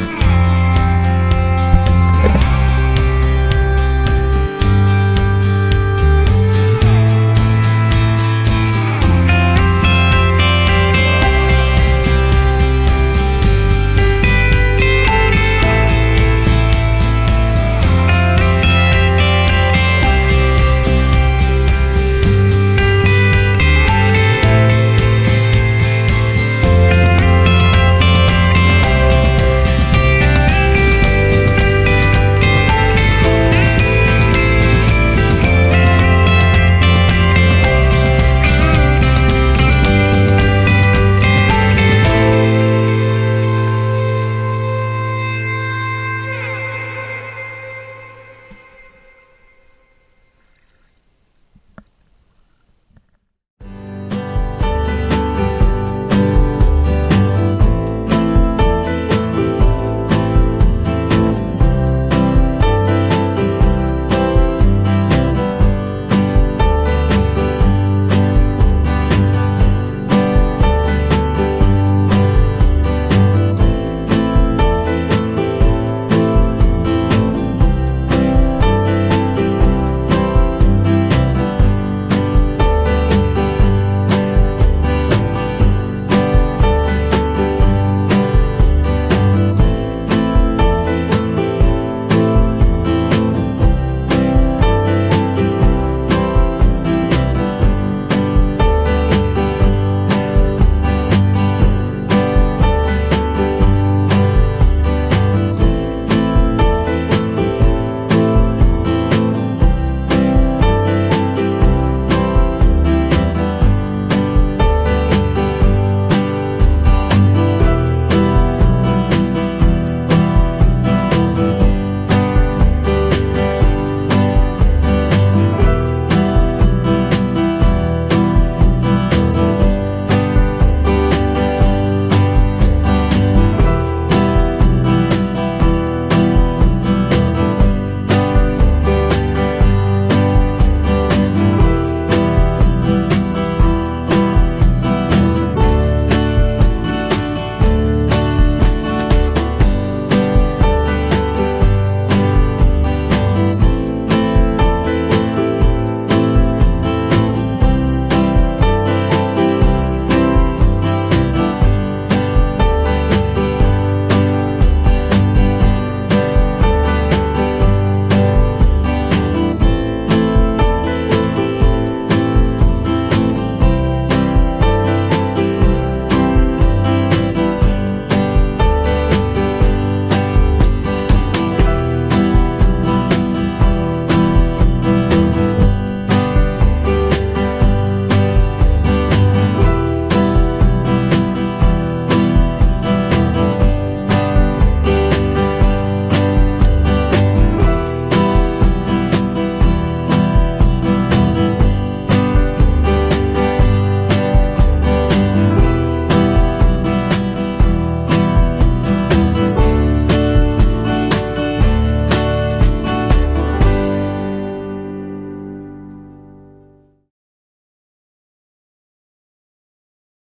Bye.